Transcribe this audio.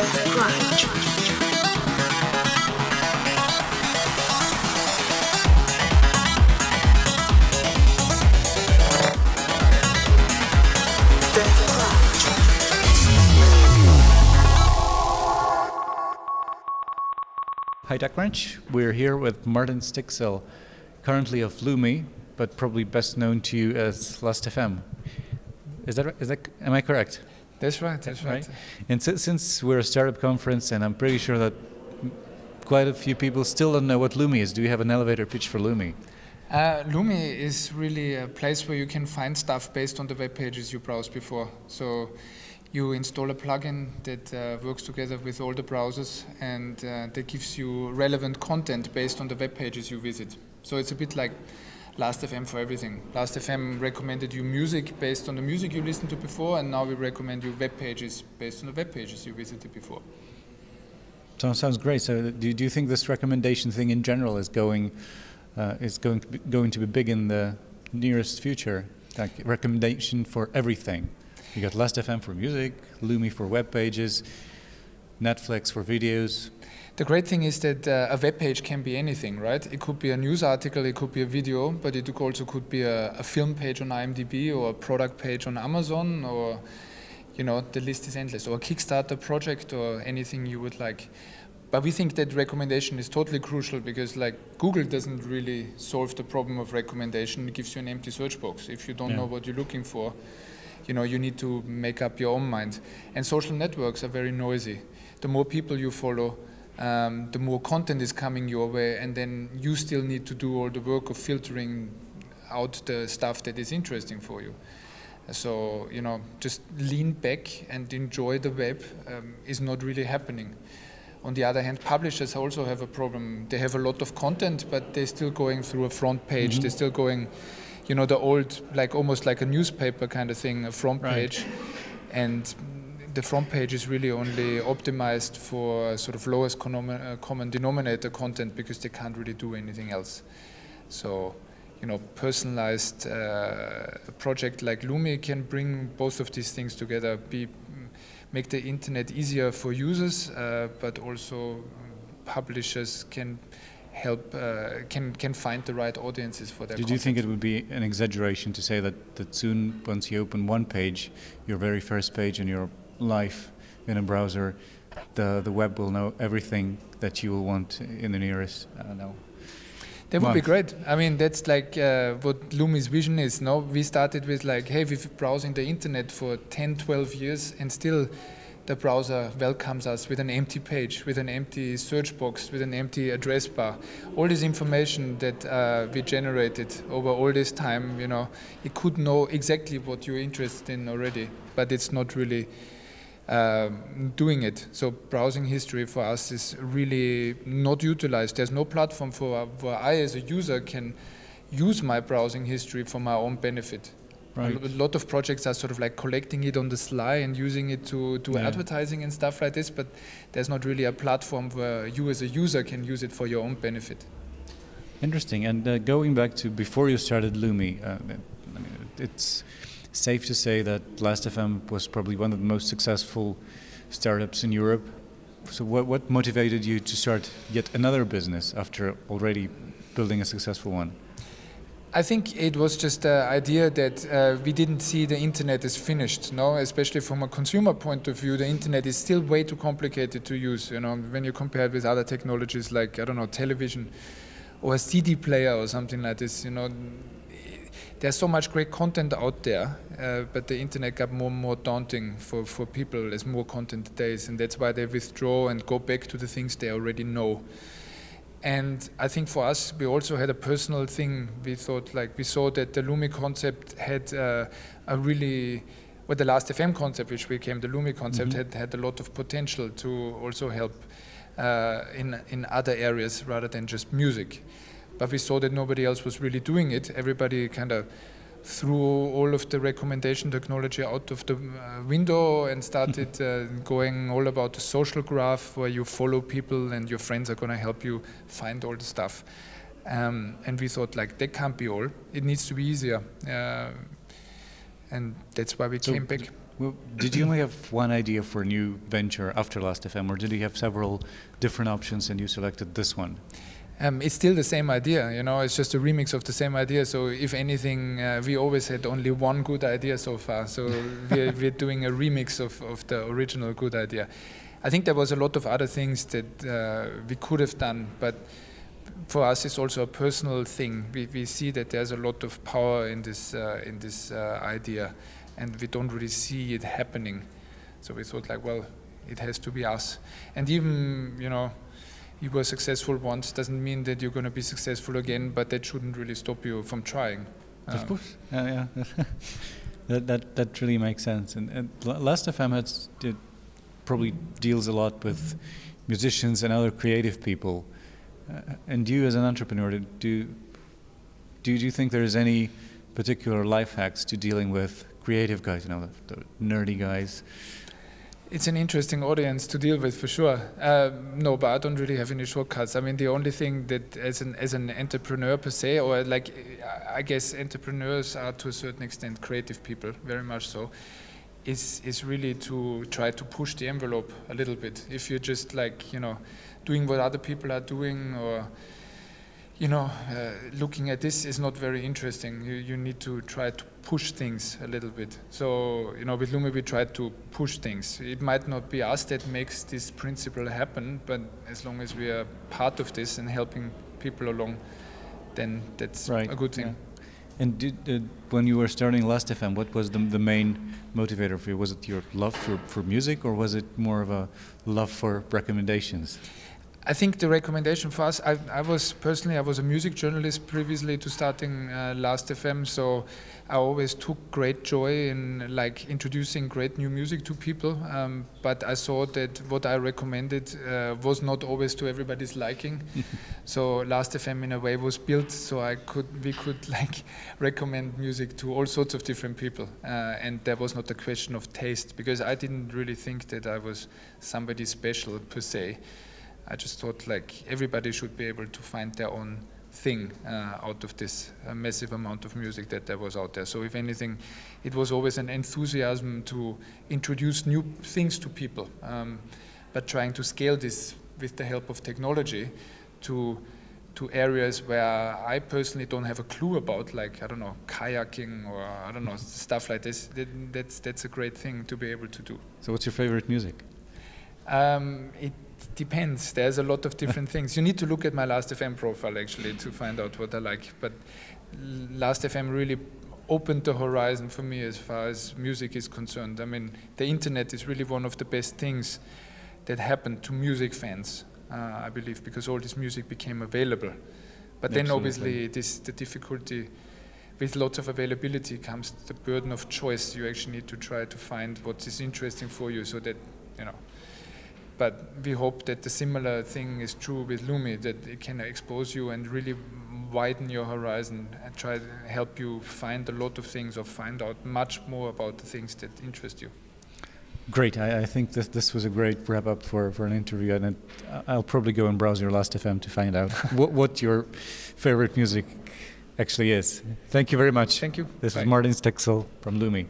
Hi TechCrunch. We're here with Martin Stiksel, currently of Lumi, but probably best known to you as Last.fm. Is that is that am I correct? That's right. That's right. right? And so, since we're a startup conference, and I'm pretty sure that quite a few people still don't know what Lumi is. Do you have an elevator pitch for Lumi? Uh, Lumi is really a place where you can find stuff based on the web pages you browsed before. So you install a plugin that uh, works together with all the browsers and uh, that gives you relevant content based on the web pages you visit. So it's a bit like Last.fm for everything. Last.fm recommended you music based on the music you listened to before, and now we recommend you web pages based on the web pages you visited before. So sounds great. So do, do you think this recommendation thing in general is going uh, is going to be, going to be big in the nearest future? Like recommendation for everything. You got Last.fm for music, Lumi for web pages, Netflix for videos. The great thing is that uh, a web page can be anything, right? It could be a news article, it could be a video, but it also could be a, a film page on IMDb or a product page on Amazon or you know the list is endless or a Kickstarter project or anything you would like. But we think that recommendation is totally crucial because like Google doesn't really solve the problem of recommendation. It gives you an empty search box if you don't yeah. know what you're looking for you know, you need to make up your own mind. And social networks are very noisy. The more people you follow, um, the more content is coming your way, and then you still need to do all the work of filtering out the stuff that is interesting for you. So, you know, just lean back and enjoy the web um, is not really happening. On the other hand, publishers also have a problem. They have a lot of content, but they're still going through a front page. Mm -hmm. They're still going you know, the old, like almost like a newspaper kind of thing, a front right. page. And the front page is really only optimized for sort of lowest uh, common denominator content because they can't really do anything else. So, you know, personalized uh, project like Lumi can bring both of these things together, be, make the internet easier for users, uh, but also publishers can help uh, can can find the right audiences for their. Did content. you think it would be an exaggeration to say that that soon, once you open one page, your very first page in your life in a browser, the the web will know everything that you will want in the nearest I don't know. That would be great. I mean, that's like uh, what Lumi's vision is. No, we started with like, hey, we've been browsing the internet for 10, 12 years, and still the browser welcomes us with an empty page, with an empty search box, with an empty address bar. All this information that uh, we generated over all this time, you know, it could know exactly what you're interested in already, but it's not really uh, doing it. So browsing history for us is really not utilized. There's no platform for where I as a user can use my browsing history for my own benefit. Right. A lot of projects are sort of like collecting it on the sly and using it to do yeah. advertising and stuff like this, but there's not really a platform where you as a user can use it for your own benefit. Interesting. And uh, going back to before you started Lumi, uh, I mean, it's safe to say that Last.fm was probably one of the most successful startups in Europe. So, what, what motivated you to start yet another business after already building a successful one? I think it was just the idea that uh, we didn't see the internet as finished, no? Especially from a consumer point of view, the internet is still way too complicated to use, you know, when you compare it with other technologies like, I don't know, television or a CD player or something like this, you know. There's so much great content out there, uh, but the internet got more and more daunting for, for people as more content days, and that's why they withdraw and go back to the things they already know. And I think for us, we also had a personal thing. We thought, like, we saw that the Lumi concept had uh, a really, well, the last FM concept, which became the Lumi concept, mm -hmm. had, had a lot of potential to also help uh, in, in other areas rather than just music. But we saw that nobody else was really doing it. Everybody kind of threw all of the recommendation technology out of the uh, window and started uh, going all about the social graph where you follow people and your friends are going to help you find all the stuff. Um, and we thought like that can't be all. It needs to be easier. Uh, and that's why we so came back. Well, did you only have one idea for a new venture after Last.fm, or did you have several different options and you selected this one? Um, it's still the same idea, you know. It's just a remix of the same idea. So, if anything, uh, we always had only one good idea so far. So, we're, we're, doing a remix of, of the original good idea. I think there was a lot of other things that uh, we could have done, but for us, it's also a personal thing. We, we see that there's a lot of power in this uh, in this uh, idea, and we don't really see it happening. So we thought, like, well, it has to be us. And even, you know you were successful once doesn't mean that you're going to be successful again, but that shouldn't really stop you from trying. Of um, course, yeah, yeah. that, that that really makes sense. And, and Last.fm has it probably deals a lot with musicians and other creative people. Uh, and you, as an entrepreneur, do do you think there's any particular life hacks to dealing with creative guys? You know, the, the nerdy guys it's an interesting audience to deal with for sure. Uh, no, but I don't really have any shortcuts. I mean, the only thing that as an as an entrepreneur per se, or like I guess entrepreneurs are to a certain extent creative people, very much so. Is is really to try to push the envelope a little bit. If you're just like you know, doing what other people are doing or you know, uh, looking at this is not very interesting. You, you need to try to push things a little bit. So, you know, with Lumi we try to push things. It might not be us that makes this principle happen, but as long as we are part of this and helping people along, then that's right. a good thing. Yeah. And did, uh, when you were starting Last.fm, what was the, the main motivator for you? Was it your love for, for music or was it more of a love for recommendations? I think the recommendation for us, I, I, was personally, I was a music journalist previously to starting uh, Last FM, so I always took great joy in like introducing great new music to people. Um, but I saw that what I recommended uh, was not always to everybody's liking. so Last FM in a way was built so I could, we could like recommend music to all sorts of different people, uh, and there was not a question of taste because I didn't really think that I was somebody special per se. I just thought like everybody should be able to find their own thing uh, out of this uh, massive amount of music that there was out there. So if anything, it was always an enthusiasm to introduce new things to people, um, but trying to scale this with the help of technology to to areas where I personally don't have a clue about, like I don't know, kayaking or I don't know stuff like this. That, that's that's a great thing to be able to do. So, what's your favorite music? Um, it depends. There's a lot of different things. You need to look at my Last.fm profile actually to find out what I like. But Last.fm really opened the horizon for me as far as music is concerned. I mean, the internet is really one of the best things that happened to music fans, uh, I believe, because all this music became available. But then Absolutely. obviously this the difficulty with lots of availability comes the burden of choice. You actually need to try to find what is interesting for you so that, you know, but we hope that the similar thing is true with Lumi, that it can expose you and really widen your horizon and try to help you find a lot of things or find out much more about the things that interest you. Great. I, I think this, this was a great wrap up for, for an interview, and it, I'll probably go and browse your last FM to find out what, what your favorite music actually is. Thank you very much. Thank you. This Bye. is Martin Stiksel from Lumi.